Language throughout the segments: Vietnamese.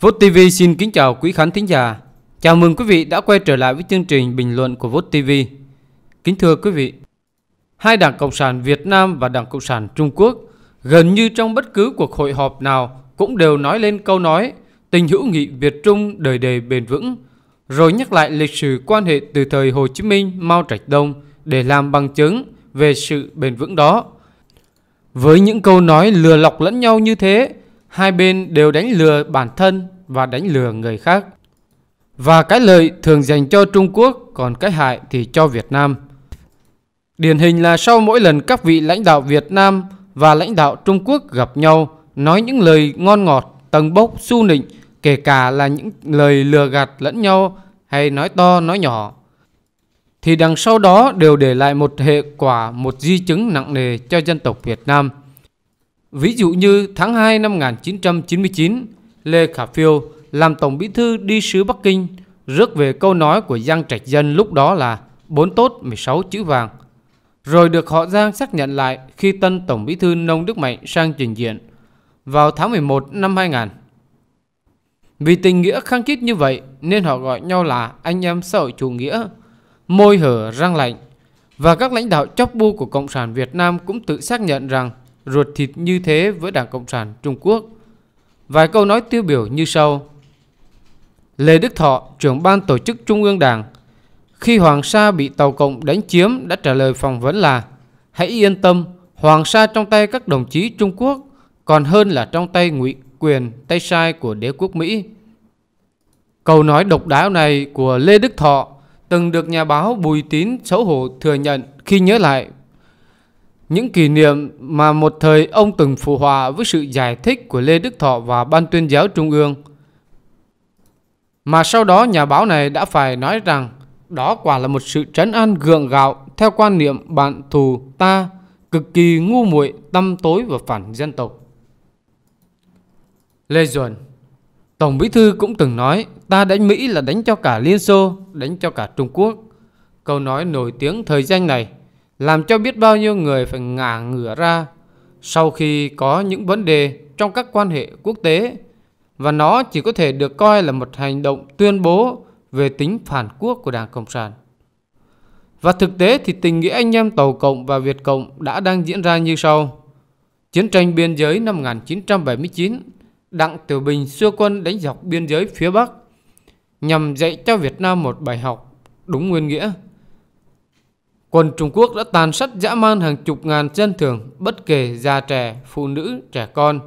Vốt TV xin kính chào quý khán thính giả. Chào mừng quý vị đã quay trở lại với chương trình bình luận của Vốt TV. Kính thưa quý vị, hai Đảng Cộng sản Việt Nam và Đảng Cộng sản Trung Quốc gần như trong bất cứ cuộc hội họp nào cũng đều nói lên câu nói tình hữu nghị Việt Trung đời đời bền vững, rồi nhắc lại lịch sử quan hệ từ thời Hồ Chí Minh, Mao Trạch Đông để làm bằng chứng về sự bền vững đó. Với những câu nói lừa lọc lẫn nhau như thế, hai bên đều đánh lừa bản thân và đánh lừa người khác. Và cái lợi thường dành cho Trung Quốc, còn cái hại thì cho Việt Nam. Điển hình là sau mỗi lần các vị lãnh đạo Việt Nam và lãnh đạo Trung Quốc gặp nhau nói những lời ngon ngọt, tầng bốc, su nịnh, kể cả là những lời lừa gạt lẫn nhau hay nói to nói nhỏ thì đằng sau đó đều để lại một hệ quả, một di chứng nặng nề cho dân tộc Việt Nam. Ví dụ như tháng 2 năm 1999, Lê Khả Phiêu làm Tổng Bí thư đi sứ Bắc Kinh, rước về câu nói của Giang Trạch Dân lúc đó là bốn tốt 16 chữ vàng. Rồi được họ Giang xác nhận lại khi tân Tổng Bí thư Nông Đức Mạnh sang trình diện vào tháng 11 năm 2000. Vì tình nghĩa khăng khít như vậy nên họ gọi nhau là anh em xã hội chủ nghĩa môi hở răng lạnh. Và các lãnh đạo chóc bu của Cộng sản Việt Nam cũng tự xác nhận rằng ruột thịt như thế với Đảng Cộng sản Trung Quốc. Vài câu nói tiêu biểu như sau. Lê Đức Thọ, trưởng ban tổ chức Trung ương Đảng, khi Hoàng Sa bị Tàu Cộng đánh chiếm đã trả lời phỏng vấn là Hãy yên tâm, Hoàng Sa trong tay các đồng chí Trung Quốc còn hơn là trong tay ngụy quyền tay sai của đế quốc Mỹ. Câu nói độc đáo này của Lê Đức Thọ từng được nhà báo Bùi Tín xấu hổ thừa nhận khi nhớ lại những kỷ niệm mà một thời ông từng phù hòa với sự giải thích của Lê Đức Thọ và Ban tuyên giáo Trung ương. Mà sau đó nhà báo này đã phải nói rằng đó quả là một sự trấn an gượng gạo theo quan niệm bạn thù ta cực kỳ ngu muội, tâm tối và phản dân tộc. Lê Duẩn Tổng Bí Thư cũng từng nói ta đánh Mỹ là đánh cho cả Liên Xô, đánh cho cả Trung Quốc. Câu nói nổi tiếng thời danh này làm cho biết bao nhiêu người phải ngả ngửa ra sau khi có những vấn đề trong các quan hệ quốc tế và nó chỉ có thể được coi là một hành động tuyên bố về tính phản quốc của Đảng Cộng sản. Và thực tế thì tình nghĩa anh em Tàu Cộng và Việt Cộng đã đang diễn ra như sau. Chiến tranh biên giới năm 1979 Đặng Tiểu Bình xua quân đánh dọc biên giới phía Bắc, nhằm dạy cho Việt Nam một bài học đúng nguyên nghĩa. Quân Trung Quốc đã tàn sát dã man hàng chục ngàn dân thường, bất kể già trẻ, phụ nữ, trẻ con.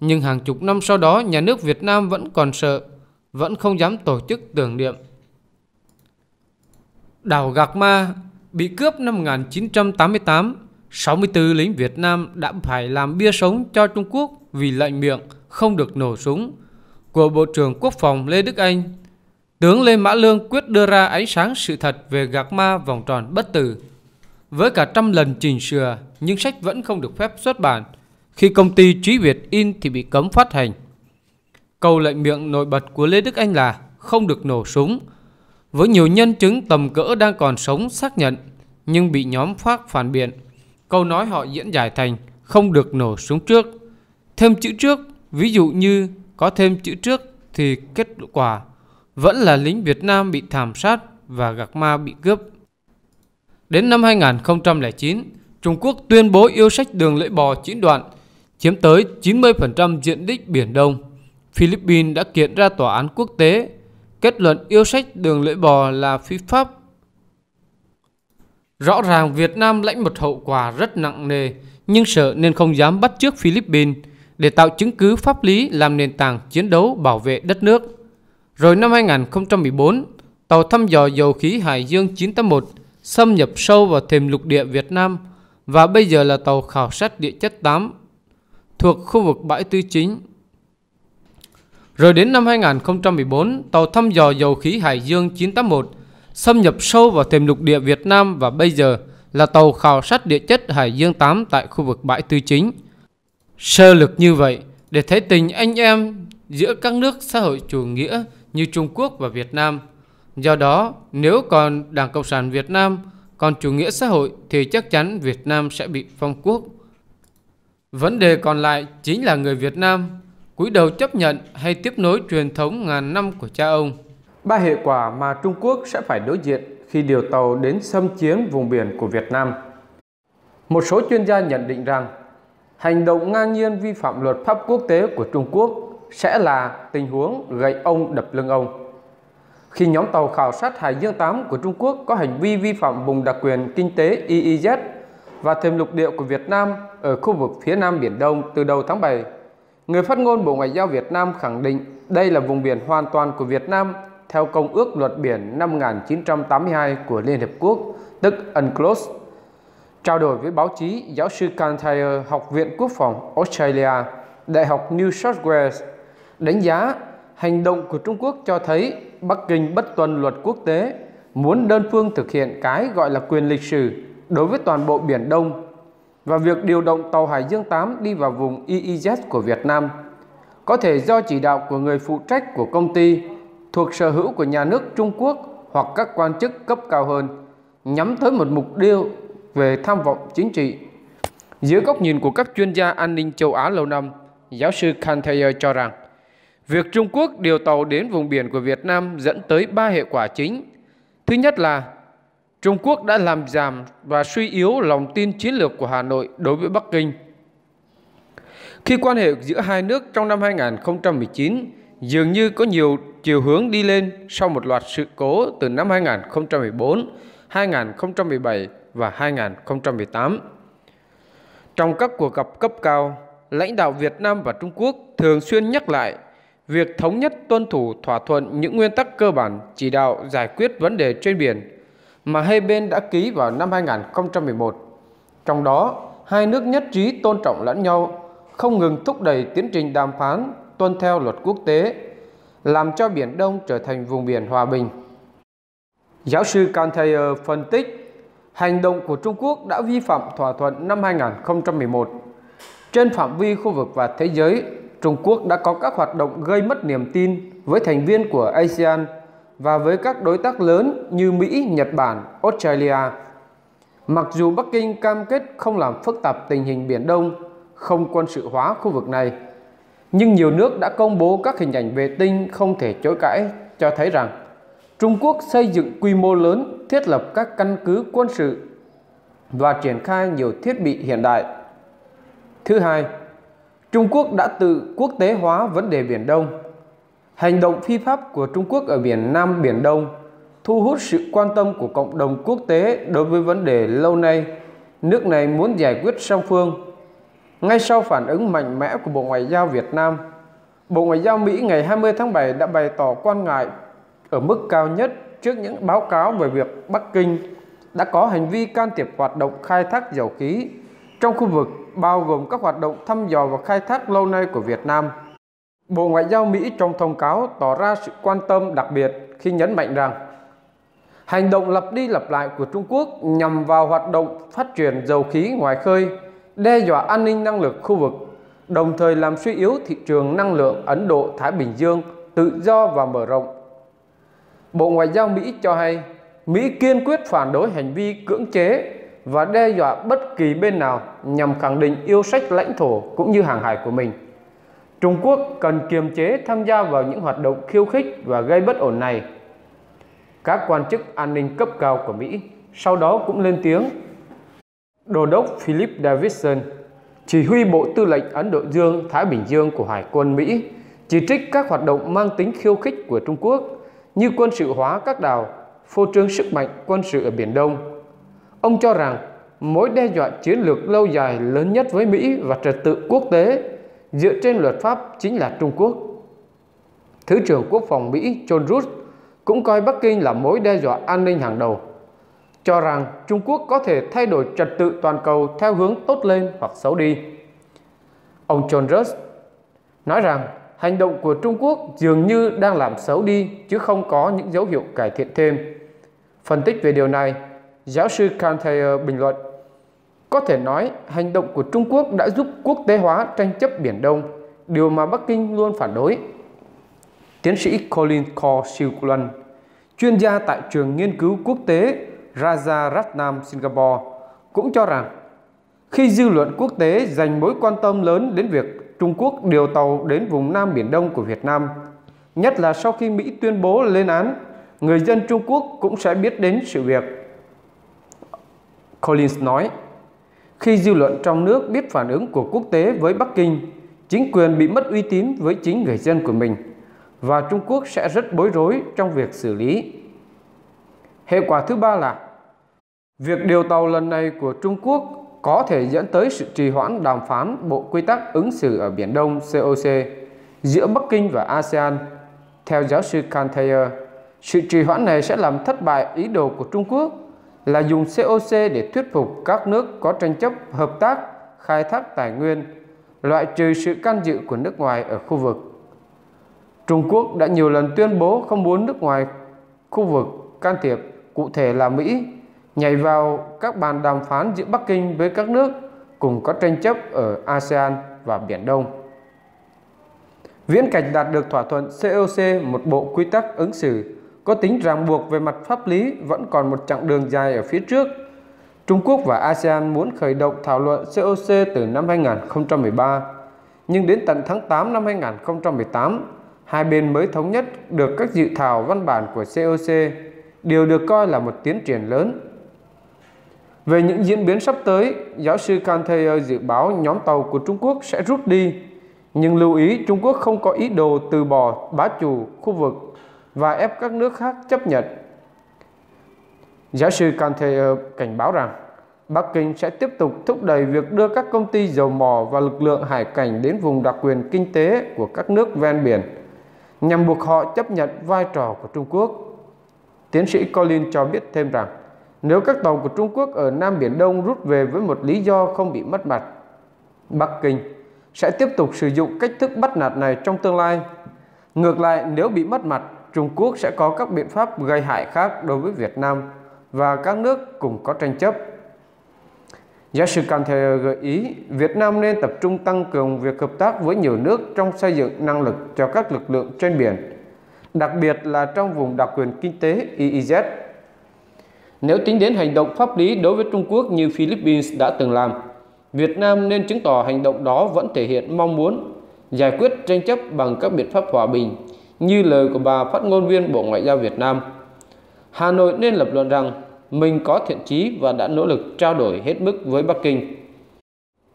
Nhưng hàng chục năm sau đó, nhà nước Việt Nam vẫn còn sợ, vẫn không dám tổ chức tưởng niệm. Đảo Gạc Ma bị cướp năm 1988, 64 lính Việt Nam đã phải làm bia sống cho Trung Quốc vì lệnh miệng không được nổ súng của Bộ trưởng Quốc phòng Lê Đức Anh. Tướng Lê Mã Lương quyết đưa ra ánh sáng sự thật về gạc ma vòng tròn bất tử. Với cả trăm lần chỉnh sửa, nhưng sách vẫn không được phép xuất bản. Khi công ty Trí Việt in thì bị cấm phát hành. Câu lệnh miệng nổi bật của Lê Đức Anh là không được nổ súng. Với nhiều nhân chứng tầm cỡ đang còn sống xác nhận, nhưng bị nhóm phát phản biện. Câu nói họ diễn giải thành không được nổ súng trước. Thêm chữ trước Ví dụ như có thêm chữ trước thì kết quả vẫn là lính Việt Nam bị thảm sát và gạc ma bị cướp. Đến năm 2009, Trung Quốc tuyên bố yêu sách đường lưỡi bò chín đoạn, chiếm tới 90% diện tích Biển Đông. Philippines đã kiện ra tòa án quốc tế, kết luận yêu sách đường lưỡi bò là phi pháp. Rõ ràng Việt Nam lãnh một hậu quả rất nặng nề, nhưng sợ nên không dám bắt trước Philippines để tạo chứng cứ pháp lý làm nền tảng chiến đấu bảo vệ đất nước. Rồi năm 2014, tàu thăm dò dầu khí Hải Dương 981 xâm nhập sâu vào thềm lục địa Việt Nam và bây giờ là tàu khảo sát địa chất 8 thuộc khu vực bãi tư chính. Rồi đến năm 2014, tàu thăm dò dầu khí Hải Dương 981 xâm nhập sâu vào thềm lục địa Việt Nam và bây giờ là tàu khảo sát địa chất Hải Dương 8 tại khu vực bãi tư chính. Sơ lược như vậy để thấy tình anh em giữa các nước xã hội chủ nghĩa như Trung Quốc và Việt Nam. Do đó, nếu còn Đảng Cộng sản Việt Nam còn chủ nghĩa xã hội thì chắc chắn Việt Nam sẽ bị phong quốc. Vấn đề còn lại chính là người Việt Nam cúi đầu chấp nhận hay tiếp nối truyền thống ngàn năm của cha ông. Ba hệ quả mà Trung Quốc sẽ phải đối diện khi điều tàu đến xâm chiếm vùng biển của Việt Nam. Một số chuyên gia nhận định rằng hành động ngang nhiên vi phạm luật pháp quốc tế của Trung Quốc sẽ là tình huống gậy ông đập lưng ông. Khi nhóm tàu khảo sát Hải Dương 8 của Trung Quốc có hành vi vi phạm vùng đặc quyền kinh tế EEZ và thềm lục địa của Việt Nam ở khu vực phía Nam Biển Đông từ đầu tháng 7, người phát ngôn Bộ Ngoại giao Việt Nam khẳng định đây là vùng biển hoàn toàn của Việt Nam theo Công ước Luật Biển năm 1982 của Liên Hiệp Quốc, tức UNCLOS. Trao đổi với báo chí, giáo sư Cantyre, Học viện Quốc phòng Australia, Đại học New South Wales, đánh giá hành động của Trung Quốc cho thấy Bắc Kinh bất tuân luật quốc tế, muốn đơn phương thực hiện cái gọi là quyền lịch sử đối với toàn bộ Biển Đông và việc điều động tàu Hải Dương 8 đi vào vùng EEZ của Việt Nam có thể do chỉ đạo của người phụ trách của công ty thuộc sở hữu của nhà nước Trung Quốc hoặc các quan chức cấp cao hơn nhắm tới một mục tiêu về tham vọng chính trị. Dưới góc nhìn của các chuyên gia an ninh châu Á lâu năm, giáo sư Kantayer cho rằng việc Trung Quốc điều tàu đến vùng biển của Việt Nam dẫn tới ba hệ quả chính. Thứ nhất là Trung Quốc đã làm giảm và suy yếu lòng tin chiến lược của Hà Nội đối với Bắc Kinh. Khi quan hệ giữa hai nước trong năm 2019 dường như có nhiều chiều hướng đi lên sau một loạt sự cố từ năm 2014, 2017 và 2018. Trong các cuộc gặp cấp cao, lãnh đạo Việt Nam và Trung Quốc thường xuyên nhắc lại việc thống nhất tuân thủ thỏa thuận những nguyên tắc cơ bản chỉ đạo giải quyết vấn đề trên biển mà hai bên đã ký vào năm 2011. Trong đó, hai nước nhất trí tôn trọng lẫn nhau, không ngừng thúc đẩy tiến trình đàm phán tuân theo luật quốc tế, làm cho Biển Đông trở thành vùng biển hòa bình. Giáo sư Cantayer phân tích, hành động của Trung Quốc đã vi phạm thỏa thuận năm 2011. Trên phạm vi khu vực và thế giới, Trung Quốc đã có các hoạt động gây mất niềm tin với thành viên của ASEAN và với các đối tác lớn như Mỹ, Nhật Bản, Australia. Mặc dù Bắc Kinh cam kết không làm phức tạp tình hình Biển Đông, không quân sự hóa khu vực này, nhưng nhiều nước đã công bố các hình ảnh vệ tinh không thể chối cãi cho thấy rằng Trung Quốc xây dựng quy mô lớn, thiết lập các căn cứ quân sự và triển khai nhiều thiết bị hiện đại. Thứ hai, Trung Quốc đã tự quốc tế hóa vấn đề Biển Đông. Hành động phi pháp của Trung Quốc ở biển Nam Biển Đông thu hút sự quan tâm của cộng đồng quốc tế đối với vấn đề lâu nay nước này muốn giải quyết song phương ngay sau phản ứng mạnh mẽ của Bộ Ngoại giao Việt Nam, Bộ Ngoại giao Mỹ ngày 20 tháng 7 đã bày tỏ quan ngại ở mức cao nhất trước những báo cáo về việc Bắc Kinh đã có hành vi can thiệp hoạt động khai thác dầu khí trong khu vực bao gồm các hoạt động thăm dò và khai thác lâu nay của Việt Nam. Bộ Ngoại giao Mỹ trong thông cáo tỏ ra sự quan tâm đặc biệt khi nhấn mạnh rằng hành động lặp đi lặp lại của Trung Quốc nhằm vào hoạt động phát triển dầu khí ngoài khơi đe dọa an ninh năng lực khu vực, đồng thời làm suy yếu thị trường năng lượng Ấn Độ-Thái Bình Dương tự do và mở rộng. Bộ Ngoại giao Mỹ cho hay, Mỹ kiên quyết phản đối hành vi cưỡng chế và đe dọa bất kỳ bên nào nhằm khẳng định yêu sách lãnh thổ cũng như hàng hải của mình. Trung Quốc cần kiềm chế tham gia vào những hoạt động khiêu khích và gây bất ổn này. Các quan chức an ninh cấp cao của Mỹ sau đó cũng lên tiếng Đô đốc Philip Davidson, chỉ huy Bộ Tư lệnh Ấn Độ Dương Thái Bình Dương của Hải quân Mỹ, chỉ trích các hoạt động mang tính khiêu khích của Trung Quốc như quân sự hóa các đảo, phô trương sức mạnh quân sự ở Biển Đông. Ông cho rằng mối đe dọa chiến lược lâu dài lớn nhất với Mỹ và trật tự quốc tế dựa trên luật pháp chính là Trung Quốc. Thứ trưởng Quốc phòng Mỹ John Root cũng coi Bắc Kinh là mối đe dọa an ninh hàng đầu cho rằng Trung Quốc có thể thay đổi trật tự toàn cầu theo hướng tốt lên hoặc xấu đi. Ông John Rush nói rằng hành động của Trung Quốc dường như đang làm xấu đi chứ không có những dấu hiệu cải thiện thêm. Phân tích về điều này, giáo sư Kantayer bình luận có thể nói hành động của Trung Quốc đã giúp quốc tế hóa tranh chấp Biển Đông, điều mà Bắc Kinh luôn phản đối. Tiến sĩ Colin Kaur Siukulan, chuyên gia tại trường nghiên cứu quốc tế Raja Ratnam Singapore cũng cho rằng khi dư luận quốc tế dành mối quan tâm lớn đến việc Trung Quốc điều tàu đến vùng Nam Biển Đông của Việt Nam. Nhất là sau khi Mỹ tuyên bố lên án, người dân Trung Quốc cũng sẽ biết đến sự việc. Collins nói, khi dư luận trong nước biết phản ứng của quốc tế với Bắc Kinh, chính quyền bị mất uy tín với chính người dân của mình và Trung Quốc sẽ rất bối rối trong việc xử lý. Hệ quả thứ ba là việc điều tàu lần này của Trung Quốc có thể dẫn tới sự trì hoãn đàm phán Bộ Quy tắc ứng xử ở Biển Đông COC giữa Bắc Kinh và ASEAN. Theo giáo sư Kantayer, sự trì hoãn này sẽ làm thất bại ý đồ của Trung Quốc là dùng COC để thuyết phục các nước có tranh chấp hợp tác khai thác tài nguyên, loại trừ sự can dự của nước ngoài ở khu vực. Trung Quốc đã nhiều lần tuyên bố không muốn nước ngoài khu vực can thiệp, cụ thể là Mỹ, nhảy vào các bàn đàm phán giữa Bắc Kinh với các nước cùng có tranh chấp ở ASEAN và Biển Đông. Viễn cảnh đạt được thỏa thuận COC một bộ quy tắc ứng xử có tính ràng buộc về mặt pháp lý vẫn còn một chặng đường dài ở phía trước. Trung Quốc và ASEAN muốn khởi động thảo luận COC từ năm 2013, nhưng đến tận tháng 8 năm 2018, hai bên mới thống nhất được các dự thảo văn bản của COC, đều được coi là một tiến triển lớn. Về những diễn biến sắp tới, giáo sư Kanteyer dự báo nhóm tàu của Trung Quốc sẽ rút đi, nhưng lưu ý Trung Quốc không có ý đồ từ bỏ bá chủ khu vực và ép các nước khác chấp nhận. Giáo sư Kanteyer cảnh báo rằng Bắc Kinh sẽ tiếp tục thúc đẩy việc đưa các công ty dầu mỏ và lực lượng hải cảnh đến vùng đặc quyền kinh tế của các nước ven biển nhằm buộc họ chấp nhận vai trò của Trung Quốc. Tiến sĩ Colin cho biết thêm rằng nếu các tàu của Trung Quốc ở Nam Biển Đông rút về với một lý do không bị mất mặt, Bắc Kinh sẽ tiếp tục sử dụng cách thức bắt nạt này trong tương lai. Ngược lại, nếu bị mất mặt, Trung Quốc sẽ có các biện pháp gây hại khác đối với Việt Nam và các nước cùng có tranh chấp. Giáo sư Canter gợi ý Việt Nam nên tập trung tăng cường việc hợp tác với nhiều nước trong xây dựng năng lực cho các lực lượng trên biển, đặc biệt là trong vùng đặc quyền kinh tế EEZ. Nếu tính đến hành động pháp lý đối với Trung Quốc như Philippines đã từng làm, Việt Nam nên chứng tỏ hành động đó vẫn thể hiện mong muốn giải quyết tranh chấp bằng các biện pháp hòa bình, như lời của bà phát ngôn viên Bộ Ngoại giao Việt Nam. Hà Nội nên lập luận rằng mình có thiện chí và đã nỗ lực trao đổi hết mức với Bắc Kinh.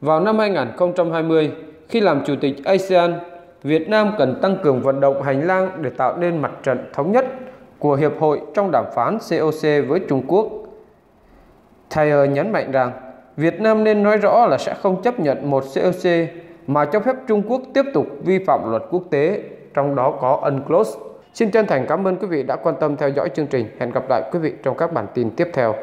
Vào năm 2020, khi làm Chủ tịch ASEAN, Việt Nam cần tăng cường vận động hành lang để tạo nên mặt trận thống nhất của Hiệp hội trong đàm phán COC với Trung Quốc. Thayer nhấn mạnh rằng Việt Nam nên nói rõ là sẽ không chấp nhận một COC mà cho phép Trung Quốc tiếp tục vi phạm luật quốc tế, trong đó có Unclosed. Xin chân thành cảm ơn quý vị đã quan tâm theo dõi chương trình. Hẹn gặp lại quý vị trong các bản tin tiếp theo.